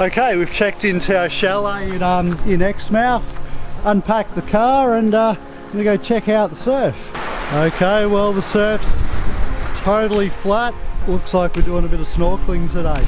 Okay, we've checked into our chalet in, um, in Exmouth, unpacked the car and uh, I'm gonna go check out the surf. Okay, well the surf's totally flat. Looks like we're doing a bit of snorkeling today.